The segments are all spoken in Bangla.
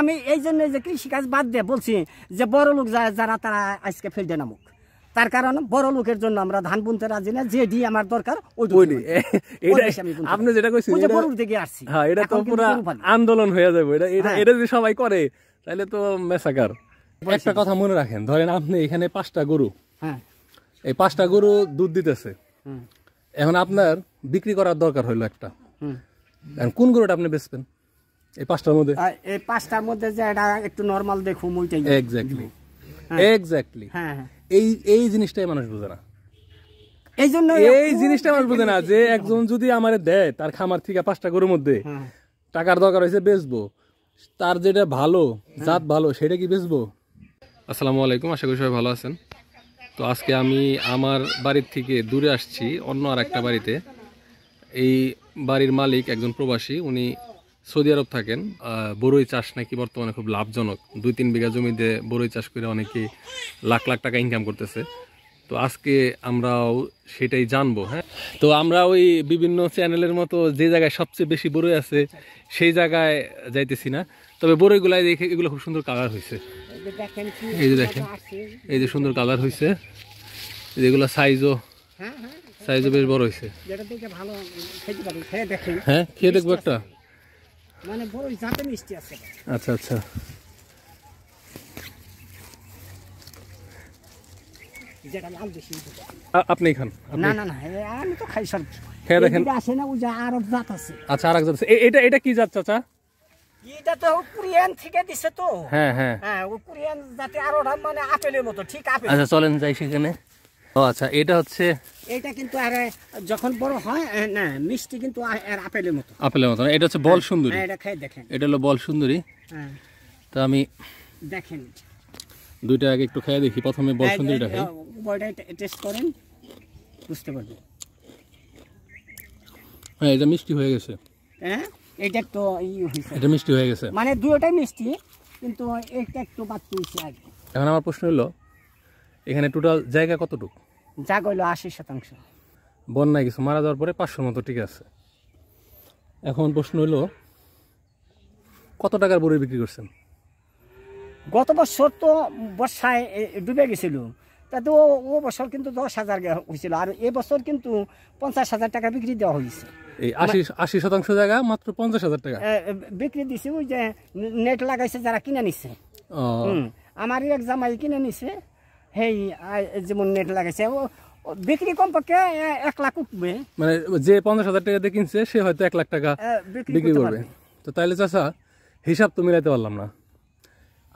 আমি এই জন্য যে কৃষিকাজ বাদ দিয়ে বলছি যে বড় লোক যা- যারা তারা আজকে ফেলতে নামুক। তার কারণ বড় লোকের জন্য আমরা ধান বুনতে রাজি না যে ডি আমার দরকার আপনি যেটা কইছেন গরুর দিকে আসছি। হ্যাঁ এটা তো পুরা। আন্দোলন হয়ে যাবে। এটা এটা হ্যাঁ। এটা যদি সবাই করে তাহলে তো মেসাকার। একটা কথা মনে রাখেন ধরেন আপনি এখানে পাঁচটা গরু। হ্যাঁ। এই পাঁচটা গরু দুধ দিতেছে। এখন আপনার বিক্রি করার দরকার হইল একটা। এখন কোন গরুটা আপনি বেচবেন? এই পাঁচটার মধ্যে? এই পাঁচটার মধ্যে যে এটা একটু নর্মাল দেখুম ওইটাই। এক্স্যাক্টলি হ্যাঁ। এক্স্যাক্টলি হ্যাঁ হ্যাঁ। এই এই জিনিসটাই মানুষ বুঝে না। এই জন্য এই জিনিসটা মানুষ বুঝে না যে একজন যদি আমারে দেয় তার খামার থেকে পাঁচটা গরুর মধ্যে হ্যাঁ। টাকার দরকার হয়েছে বেচবো। তার যেটা ভালো জাত ভালো সেটা কি বেচবো? আসসালামু আলাইকুম আশা করি সবাই ভালো আছেন। তো আজকে আমি আমার বাড়ির থেকে দূরে আসছি অন্য আর একটা বাড়িতে। এই বাড়ির মালিক একজন প্রবাসী উনি সৌদি আরব থাকেন বড়ই চাষ নাকি বর্তমানে খুব লাভজনক। দুই তিন বিঘা জমিতে বড়ই চাষ করে অনেকে লাখ লাখ টাকা ইনকাম করতেছে। তো আজকে আমরাও সেটাই জানব হ্যাঁ? তো আমরা ওই বিভিন্ন চ্যানেলের মতো যে জায়গায় সবচেয়ে বেশি বড়ই আছে সেই জায়গায় যাইতেছি না। তবে বড়ইগুলাই দেখে এগুলো খুব সুন্দর কালার হয়েছে এই যে দেখেন এই যে সুন্দর কালার হয়েছে এগুলো সাইজও সাইজও বেশ বড় হয়েছে হ্যাঁ খেয়ে দেখব একটা। মানে বড় জাতে মিষ্টি আছে। আচ্ছা আচ্ছা। যেটা লাল বেশি আপনি খান না না না আমি তো খাই সব। খেয়ে দেখেন। আসে না ওই যে জাত আছে। আচ্ছা আর একজন আছে। এ- এটা এটা কি জাত চাচা? এটা তো কোরিয়ান থেকে দিছে তো। হ্যাঁ হ্যাঁ। হ্যাঁ ওই কোরিয়ান জাতে আরও মানে আপেলের মতো ঠিক আপেল। আচ্ছা চলেন যাই সেখানে। ও আচ্ছা এটা হচ্ছে এটা কিন্তু আর যখন বড় হয় না মিষ্টি কিন্তু আ- এর আপেলের মতো। আপেলের মতো এটা হচ্ছে বল সুন্দরী। হ্যাঁ এটা খেয়ে দেখেন। এটা হলো বল সুন্দরী। হ্যাঁ। তো আমি দেখেন। দুইটা আগে একটু খেয়ে দেখি প্রথমে বল সুন্দরীটা খাই। বয়টা টেস্ট করেন বুঝতে পারবেন। হ্যাঁ এটা মিষ্টি হয়ে গেছে। হ্যাঁ এটা তো এটা মিষ্টি হয়ে গেছে। মানে দুটোটাই মিষ্টি কিন্তু এটা একটু বাদ তুলছে আর এখন আমার প্রশ্ন হলো এখানে টোটাল জায়গা কতটুকু? যা কইলো আশি শতাংশ। বন্যায় কিছু মারা যাওয়ার পরে পাঁচশোর মতো ঠিক আছে। এখন প্রশ্ন হলো কত টাকার বড়ি বিক্রি করছেন? গত বছর তো বর্ষায় ডুবে গেছিল। তাতে ও ও বছর কিন্তু দশ হাজার হয়েছিল আর এ বছর কিন্তু পঞ্চাশ হাজার টাকা বিক্রি দেওয়া হয়েছে এই আশি আশি শতাংশ জায়গা মাত্র পঞ্চাশ হাজার টাকা? বিক্রি দিছে ওই যে নেট লাগাইছে যারা কিনে নিছে। ও, হুম আমারই এক জামাই কিনে নিছে সেই যেমন নেট লাগাইছে বিক্রি কমপক্ষে এক লাখ উঠবে। মানে যে পঞ্চাশ হাজার টাকা দিয়ে কিনছে সে হয়তো এক লাখ টাকা বিক্রি করবে। তো তাইলে চাষা হিসাব তো মিলাইতে পারলাম না।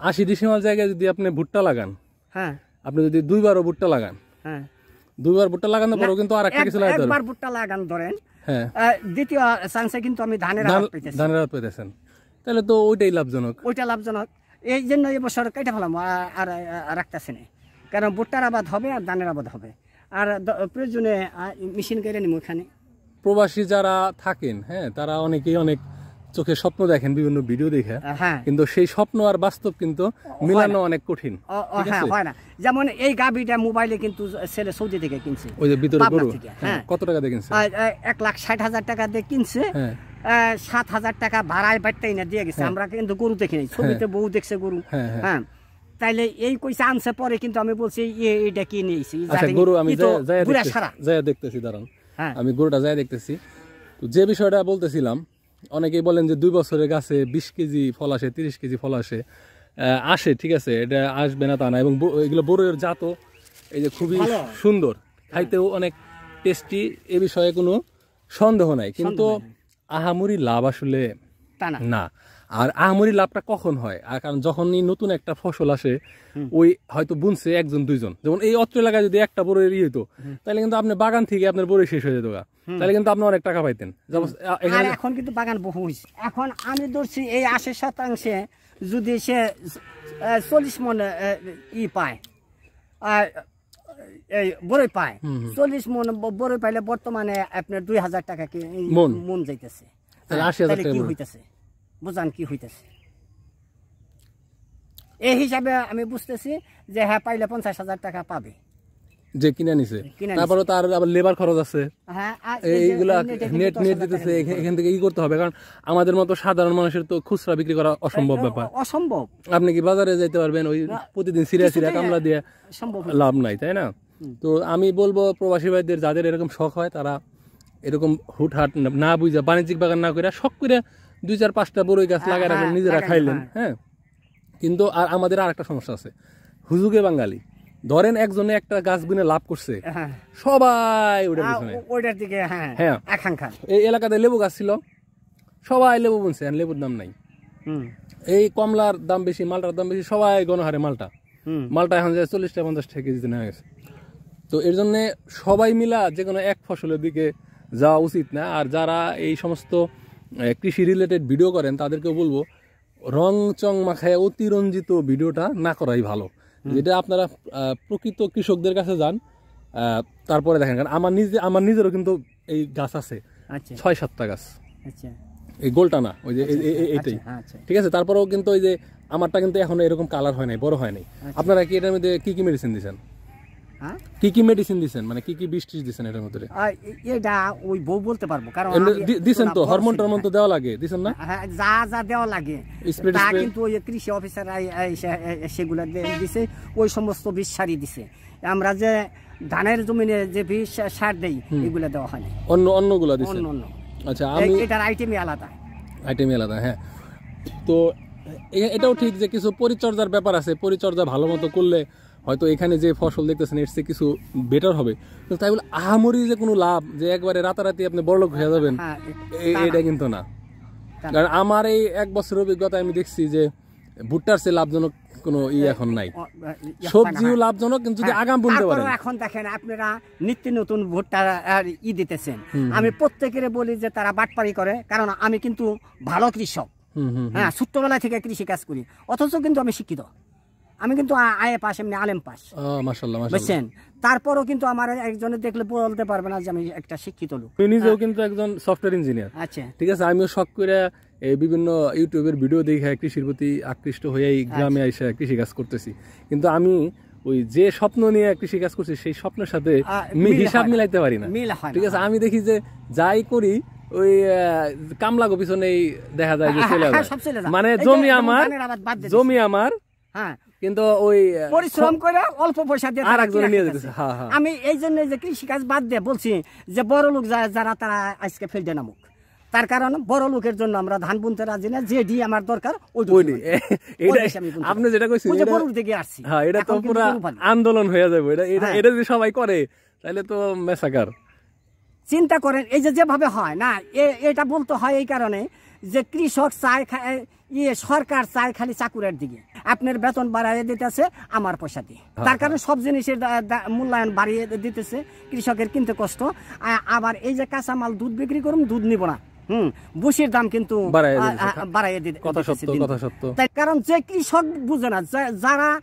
আশি ডিসিমাল জায়গায় যদি আপনি ভুট্টা লাগান হ্যাঁ। আপনি যদি দুইবারও ভুট্টা লাগান হ্যাঁ। দুইবার ভুট্টা লাগানোর পরেও কিন্তু আর একটা কিছু লাগাতে একবার ভুট্টা লাগান ধরেন হ্যাঁ। দ্বিতীয় চান্সে কিন্তু আমি ধানের ধান পেতেছি। ধানের হাত পেতেছেন। তাহলে তো ওইটাই লাভজনক। ওইটা লাভজনক। এই জন্য এবছর কেটে ফেলাম আর আর রাখতেছে না। কারণ ভুট্টার আবাদ হবে আর ধানের আবাদ হবে। আর প্রয়োজনে মেশিন কেড়ে নিব ওখানে প্রবাসী যারা থাকেন হ্যাঁ তারা অনেকেই অনেক চোখে স্বপ্ন দেখেন বিভিন্ন ভিডিও দেখে। হ্যাঁ। কিন্তু সেই স্বপ্ন আর বাস্তব কিন্তু মিলানো অনেক কঠিন। হ্যাঁ হয় না। যেমন এই গাবিটা মোবাইলে কিন্তু ছেলে সৌদি থেকে কিনছে। ওই যে ভিতরে গরু? হ্যাঁ। কত টাকা দিয়ে কিনছে? এক লাখ ষাট হাজার টাকা দিয়ে কিনছে। হ্যাঁ। সাত হাজার টাকা ভাড়ায় বাড়তেই না দিয়ে গেছে। আমরা কিন্তু গরু দেখি নাই। ছবিতে বউ দেখছে গরু। হ্যাঁ। তাইলে এই কইছে আনছে পরে কিন্তু আমি বলছি এটা কি নিয়েছি? আচ্ছা গরু আমি দেখতেছি যাইয়া দেখতেছি দাঁড়ান। হ্যাঁ। আমি গরুটা যাই দেখতেছি। তো যে বিষয়টা বলতেছিলাম অনেকেই বলেন যে দুই বছরের গাছে বিশ কেজি ফল আসে তিরিশ কেজি ফল আসে আসে ঠিক আছে এটা আসবে না তা না। এবং এগুলো বড়ের জাতও এই যে খুবই সুন্দর। খাইতেও অনেক টেস্টি এ বিষয়ে কোনো সন্দেহ নাই। কিন্তু আহামরি লাভ আসলে না। আর আহামরি লাভটা কখন হয়? আর কারণ যখনই নতুন একটা ফসল আসে ওই হয়তো বুনছে একজন দুইজন। যেমন এই অত্র এলাকায় যদি একটা বড় ইয়ে হতো তাহলে কিন্তু আপনি বাগান থেকে আপনার বড়ি শেষ হয়ে যেত। তাহলে কিন্তু আপনি অনেক টাকা পাইতেন। আর এখানে কিন্তু বাগান বহু হয়েছে এখন আমি ধরছি এই আশি শতাংশে যদি সে চল্লিশ মন ই পায় আহ, এই বড়ই পায়। চল্লিশ মন বড়ই পাইলে বর্তমানে আপনার দুই হাজার টাকা কি মন। মন যাইতেছে। তাহলে হ্যাঁ, 80,000 টাকা কি হইতেছে? বুঝান কি হইতেছে? এই হিসাবে আমি বুঝতেছি যে হ্যাঁ পাইলে পঞ্চাশ হাজার টাকা পাবে। যে কিনে নিছে। তারপরে তার আবার লেবার খরচ আছে। হ্যাঁ এইগুলা নেট নেট দিতেছে এখান- থেকে ই করতে হবে কারণ আমাদের মতো সাধারণ মানুষের তো খুচরা বিক্রি করা অসম্ভব ব্যাপার। অসম্ভব। আপনি কি বাজারে যাইতে পারবেন? ওই প্রতিদিন সিরিয়া সিরিয়া কামলা দিয়ে সম্ভব লাভ নাই তাই না? তো আমি বলব প্রবাসী ভাইদের যাদের এরকম শখ হয় তারা এরকম হুটহাট না- না বুঝা বাণিজ্যিক বাগান না করে শখ করে দুই চার পাঁচটা বড়ই গাছ লাগাই রাখেন হ্যাঁ, নিজেরা খাইলেন হ্যাঁ। কিন্তু আর আমাদের আর একটা সমস্যা আছে। হুজুগে বাঙালি। ধরেন একজনে একটা গাছ বুনে লাভ করছে হ্যাঁ। সবাই ওটার পিছনে। ওইটার দিকে হ্যাঁ হ্যাঁ। এই এলাকাতে লেবু গাছ ছিল সবাই লেবু বুনছে লেবুর দাম নাই। এই কমলার দাম বেশি মালটার দাম বেশি সবাই গণহারে মালটা। হুম। মালটা এখন যায় চল্লিশ টাকা পঞ্চাশ টাকা কেজিতে নেওয়া গেছে। তো এর জন্যে সবাই মিলা যে কোনো এক ফসলের দিকে যাওয়া উচিত না আর যারা এই সমস্ত কৃষি রিলেটেড ভিডিও করেন তাদেরকে বলব রং চং মাখায় অতিরঞ্জিত ভিডিওটা না করাই ভালো। যেটা আপনারা প্রকৃত কৃষকদের কাছে যান তারপরে দেখেন কারণ আমার নিজে আমার নিজেরও কিন্তু এই গাছ আছে আচ্ছা। ছয় সাতটা গাছ। আচ্ছা। এই গোলটা না ওই যে এইটাই। আচ্ছা, আচ্ছা। ঠিক আছে? তারপরেও কিন্তু ওই যে আমারটা কিন্তু এখন এরকম কালার হয় নাই বড় হয় নাই। আপনারা কি এটার মধ্যে কি কি মেডিসিন দিছেন হ্যাঁ? কি কি মেডিসিন দিছেন? মানে কি কি বিষ টিষ দিছেন এটার মধ্যে? এটা ওই বউ বলতে পারব কারণ দিছেন তো হরমোন টরমোন তো দেওয়া লাগে দিছেন না? হ্যাঁ, যা যা দেওয়া লাগে। তা কিন্তু ওই কৃষি অফিসার সেগুলো দিছে ওই সমস্ত বিষ সারি দিছে। আমরা যে ধানের জমিনে যে বিষ সার দেই এগুলো দেওয়া হয়নি। অন্য অন্যগুলা দিছেন? অন্য অন্য। আচ্ছা আমি এটার আইটেমই আলাদা। আইটেম আলাদা হ্যাঁ। তো এটাও ঠিক যে কিছু পরিচর্যার ব্যাপার আছে পরিচর্যা ভালো মতো করলে হয়তো এখানে যে ফসল দেখতেছেন এর চেয়ে কিছু বেটার হবে। কিন্তু তাই বলে আহামরি যে কোনো লাভ যে একবারে রাতারাতি আপনি বড়লোক হয়ে যাবেন হ্যাঁ এটা কিন্তু না। কারণ আমার এই এক বছর অভিজ্ঞতা আমি দেখছি যে ভুট্টার চেয়ে লাভজনক কোনো ই এখন নাই। সবজিও লাভজনক কিন্তু যদি হ্যাঁ, আগাম বুনতে পারেন। এখন দেখেন আপনারা নিত্য নতুন ভুট্টা আর ই দিতেছেন। আমি প্রত্যেকের বলি যে তারা বাটপাড়ি করে কারণ আমি কিন্তু ভালো কৃষক। হ্যাঁ ছোট্টবেলা থেকে কৃষি কাজ করি অথচ কিন্তু আমি শিক্ষিত। আমি কিন্তু আয়ে পাস এমনি আলেম পাস বুঝছেন? তারপরও কিন্তু আমার একজনে দেখলে বলতে পারবে না যে আমি একটা শিক্ষিত লোক। নিজেও কিন্তু একজন সফটওয়্যার ইঞ্জিনিয়ার আচ্ছা। ঠিক আছে আমিও শখ করে এই বিভিন্ন ইউটিউবের ভিডিও দেখে কৃষির প্রতি আকৃষ্ট হয়ে এই গ্রামে এসে কৃষি কাজ করতেছি। কিন্তু আমি ওই যে স্বপ্ন নিয়ে কৃষি কাজ করছি সেই স্বপ্নের সাথে হিসাব মিলাইতে পারি না। হয় ঠিক আছে আমি দেখি যে যাই করি ওই আহ, কামলাগো পিছনেই দেখা যায় যে হ্যাঁ, চলে হ্যাঁ। মানে জমি আমার জমি আমার হ্যাঁ। কিন্তু ওই পরিশ্রম করে অল্প পয়সা দিয়ে আর নিয়ে যেতেছে, হ্যাঁ, হ্যাঁ। আমি এই জন্য যে কৃষি কাজ বাদ দিয়ে বলছি যে বড় লোক যারা তারা আজকে ফেলতে নামুক। তার কারণ বড় লোকের জন্য আমরা ধান বুনতে রাজি না যে ডি আমার দরকার ওই আপনি যেটা কইছেন ওই যে গরুর দিকে আসছি। হ্যাঁ এটা তো পুরা। আন্দোলন হয়ে যাবে। এটা এটা হ্যাঁ। এটা যদি সবাই করে তাহলে তো মেসাকার। চিন্তা করেন এই যে যেভাবে হয় না এটা বলতে হয় এই কারণে যে কৃষক চায় ইয়ে সরকার চায় খালি চাকুরের দিকে। আপনার বেতন বাড়াইয়ে দিতেছে আমার পয়সা দিয়ে। তার কারণে সব জিনিসের মূল্যায়ন বাড়িয়ে দিতেছে কৃষকের কিনতে কষ্ট। আবার এই যে কাঁচামাল দুধ বিক্রি করুন দুধ নিব না। হুম বুসির দাম কিন্তু বাড়াইয়ে আ- দিতেছে। আ- বাড়াইয়ে দিতে- কথা সত্য, কথা সত্য। কারণ যে কৃষক বুঝে না যারা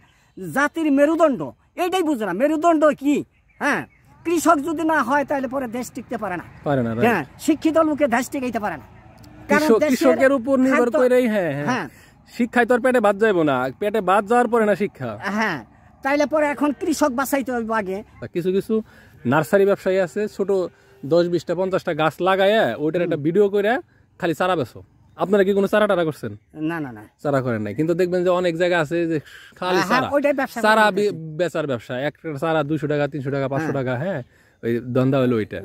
জাতির মেরুদণ্ড এইটাই বুঝে না। মেরুদণ্ড কি? হ্যাঁ কৃষক যদি না হয় তাহলে পরে দেশ টিকতে পারে না? হ্যাঁ শিক্ষিত লোকে দেশ টিকাইতে পারে না। কারণ কৃষকের উপর নির্ভর করেই হ্যাঁ হ্যাঁ। হ্যাঁ শিক্ষায় তোর পেটে বাদ যাইবো না পেটে বাদ যাওয়ার পরে না শিক্ষা। হ্যাঁ তাইলে পরে এখন কৃষক বাঁচাইতে হইব আগে। কিছু কিছু নার্সারি ব্যবসায়ী আছে ছোট দশ বিশটা পঞ্চাশটা গাছ লাগায় ওইটার একটা ভিডিও করে খালি চারা বেছো আপনারা কি কোনো চারা টারা করছেন? না না না। চারা করেন নাই। কিন্তু দেখবেন যে অনেক জায়গা আছে যে খালি হ্যাঁ, চারা। চারা বেচার ব্যবসা। একটা চারা দুশো টাকা তিনশো টাকা পাঁচশো টাকা হ্যাঁ ওই ধন্দা হলো ওইটা।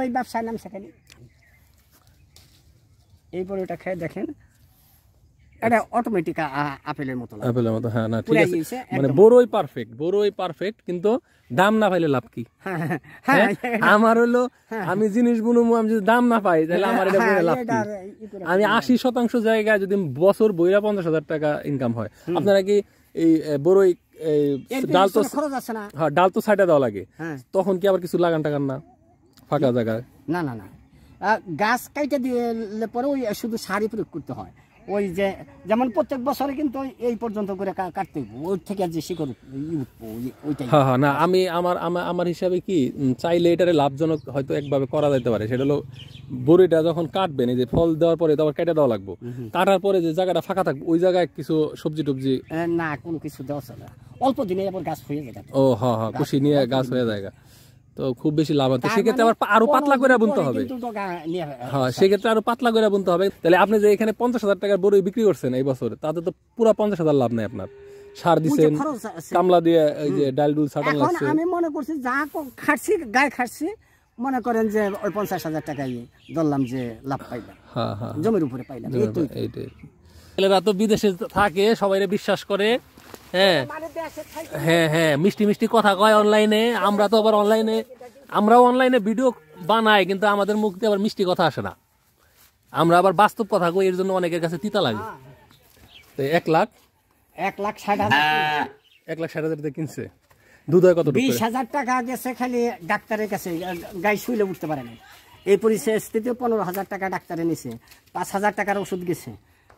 ওই ব্যবসার নাম সেখানে। এইপরে ওটা খেয়ে দেখেন। এটা অটোমেটিক আপেলের মতো আপেলের মতো হ্যাঁ না ঠিক আছে। মানে বড়ই পারফেক্ট বড়ই পারফেক্ট কিন্তু দাম না পাইলে লাভ কি? হ্যাঁ হ্যাঁ, হ্যাঁ? হ্যাঁ? আমার হলো আমি জিনিস আমি যদি দাম না পাই তাহলে আমার এটা হ্যাঁ, বলে লাভ কি? আমি আশি শতাংশ জায়গায় যদি বছর বইরা পঞ্চাশ হাজার টাকা ইনকাম হয় আপনারা কি এই বড়ই ডাল তো হ্যাঁ ডাল তো সাইডে দেওয়া লাগে। হ্যাঁ। তখন কি আবার কিছু লাগান টাকান না? ফাঁকা জায়গায়। না না না। গাছ কাইটে দিলে পরে ওই শুধু সারি প্রয়োগ করতে হয়। ওই যে যেমন প্রত্যেক বছরে কিন্তু এই পর্যন্ত করে কাটতে ওই থেকে যে শিকড় ওইটাই। হ্যাঁ হ্যাঁ না আমি আমার আমার হিসাবে কি চাইলে এটারে লাভজনক হয়তো একভাবে করা যেতে পারে। সেটা হলো বড়িটা যখন কাটবেন এই যে ফল দেওয়ার পরে তো আবার কেটে দেওয়া লাগবে। কাটার পরে যে জায়গাটা ফাঁকা থাকবে ওই জায়গায় কিছু সবজি টবজি না কোনো কিছু দেওয়া চলে না। অল্প দিনে আবার গাছ হয়ে যায়। ও হ্যাঁ হ্যাঁ খুশি নিয়ে গাছ হয়ে যায়। তো খুব বেশি লাভ সেক্ষেত্রে মানে আবার আরও পাতলা করে বুনতে হবে। হ্যাঁ সেক্ষেত্রে আরও পাতলা করে বুনতে হবে। তাহলে আপনি যে এখানে পঞ্চাশ হাজার টাকার বড়ই বিক্রি করছেন এই বছরে তাতে তো পুরো পঞ্চাশ হাজার লাভ নেই আপনার। সার দিছেন কামলা দিয়ে এই যে ডাল ডুল ছাটান লাগছে। আমি মনে করছি যা খাটছি গায়ে খাটছি মনে করেন যে ওই পঞ্চাশ হাজার টাকাই ধরলাম যে লাভ পাইলাম। হ্যাঁ হ্যাঁ। জমির উপরে পাইলাম। এই এইটাই। ছেলেরা তো বিদেশে থাকে সবাই বিশ্বাস করে। হ্যাঁ। হ্যাঁ হ্যাঁ মিষ্টি মিষ্টি কথা কয় অনলাইনে আমরা তো আবার অনলাইনে আমরাও অনলাইনে ভিডিও বানাই কিন্তু আমাদের মুখ দিয়ে আবার মিষ্টি কথা আসে না। আমরা আবার বাস্তব কথা কই এর জন্য অনেকের কাছে তিতা লাগে। তো এক লাখ? এক লাখ ষাট হাজার। এক লাখ ষাট হাজার দিয়ে কিনছে। দুধ হয় কত বিশ হাজার টাকা গেছে খালি ডাক্তারের কাছে গাই শুইলে উঠতে পারে না এই পরিস্থিতিতে পনেরো হাজার টাকা ডাক্তারে নিছে পাঁচ হাজার টাকার ওষুধ গেছে।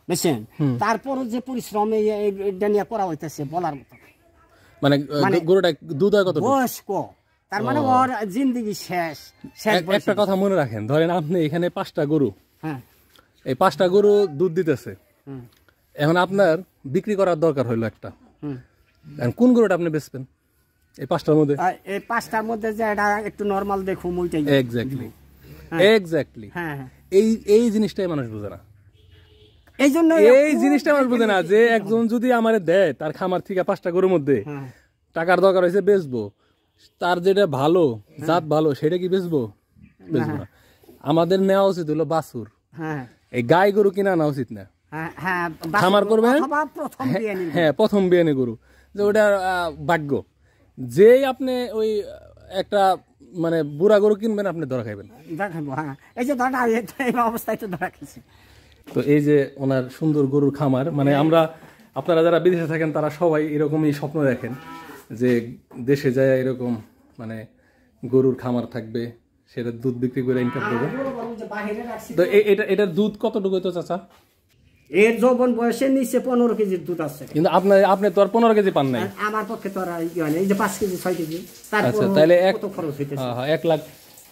বুঝছেন? তারপরও যে পরিশ্রম এই- নিয়ে করা হইতেছে বলার মতো মানে মানে- গরুটা দুধ হয় কত বয়স্ক। তার মানে ওর জিন্দগি শেষ একটা কথা মনে রাখেন ধরেন আপনি এখানে পাঁচটা গরু। হ্যাঁ। এই পাঁচটা গরু দুধ দিতেছে। এখন আপনার বিক্রি করার দরকার হইল একটা। এখন কোন গরুটা আপনি বেচবেন? এই পাঁচটার মধ্যে? এই পাঁচটার মধ্যে যে এটা একটু নর্মাল দেখুম ওইটাই। এক্স্যাক্টলি। এক্স্যাক্টলি হ্যাঁ। এই এই জিনিসটাই মানুষ বোঝে না। এই জন্য এই জিনিসটা মানুষ বোঝে না যে একজন যদি আমারে দেয় তার খামার থেকে পাঁচটা গরুর মধ্যে হ্যাঁ। টাকার দরকার হয়েছে বেচবো। তার যেটা ভালো জাত ভালো সেটা কি বেচবো? বেচবো না। আমাদের নেওয়া উচিত হলো বাছুর। হ্যাঁ। এই গাই গরু কিনা আনা উচিত না। হ্যাঁ হ্যাঁ খামার দিয়ে হ্যাঁ প্রথম বিয়ানি গরু। যে ওটা ভাগ্য। যেই আপনি ওই একটা মানে বুড়া গরু কিনবেন আপনি ধরা খাইবেন। হ্যাঁ। এই যে ধরা অবস্থায় তো ধরা খেয়েছে তো এই যে ওনার সুন্দর গরুর খামার মানে আমরা আপনারা যারা বিদেশে থাকেন তারা সবাই এরকমই স্বপ্ন দেখেন যে দেশে যায় এরকম মানে গরুর খামার থাকবে সেটা দুধ বিক্রি করে ইনকাম করবে তো এটা এটার দুধ কতটুকু তো চাচা? এর যৌবন বয়সের নিচে পনেরো কেজির দুধ আছে। কিন্তু আপনার আপনি তো আর পনেরো কেজি পান নাই। আমার পক্ষে তো আর ইয়ে হয় না। এই যে পাঁচ কেজি ছয় কেজি আচ্ছা তাহলে এক খরচ হইতেছে? হ্যাঁ, হ্যাঁ, এক লাখ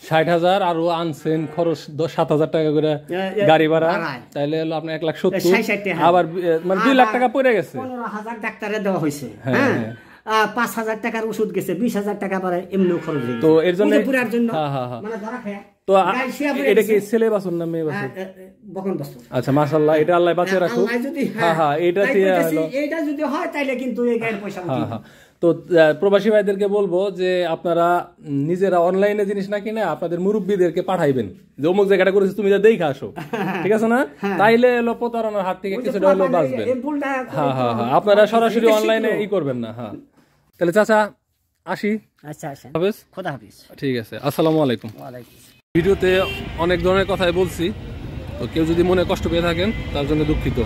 ষাট হাজার আর ও আনছেন খরচ সাত হাজার টাকা করে গাড়ি ভাড়া। তাহলে হলো আপনার এক লাখ সত্তর। টাকা। আবার মানে দুই লাখ টাকা পড়ে গেছে। পনেরো হাজার ডাক্তারে দেওয়া হয়েছে। হ্যাঁ, হ্যাঁ। হ্যাঁ। পাঁচ হাজার টাকার ওষুধ গেছে বিশ হাজার টাকা পরে এমনিও খরচ হয়ে তো এর জন্য- পুরার জন্য। হ্যাঁ, হ্যাঁ, হ্যাঁ। মানে ধরা খেয়ে। তো এটা কি ছেলে বাসন না মেয়ে বাসন হ্যাঁ, বকন বস্তু আচ্ছা মাশাল্লাহ এটা আল্লাহ বাঁচিয়ে যদি হ্যাঁ হ্যাঁ এটা এইটা যদি হয় তাইলে কিন্তু এই গায়ের পয়সা হ্যাঁ হ্যাঁ। তো প্রবাসী ভাইদেরকে বলব যে আপনারা নিজেরা অনলাইনে জিনিস না কিনে আপনাদের মুরব্বীদেরকে পাঠাইবেন। যে অমুক জায়গাটা করেছে তুমি যা দেখে আসো। ঠিক আছে না? তাইলে এলো প্রতারণার হাত থেকে কিছুটা হলেও বাঁচবেন হ্যাঁ হ্যাঁ হ্যাঁ। আপনারা সরাসরি অনলাইনে ই করবেন না হ্যাঁ। তাহলে চাচা আসি। আচ্ছা আচ্ছা হাফেজ। খোদা হাফিজ। ঠিক আছে। আসসালামু আলাইকুম। ওয়ালাইকুম ভিডিওতে অনেক ধরনের কথাই বলছি। তো কেউ যদি মনে কষ্ট পেয়ে থাকেন তার জন্য দুঃখিত।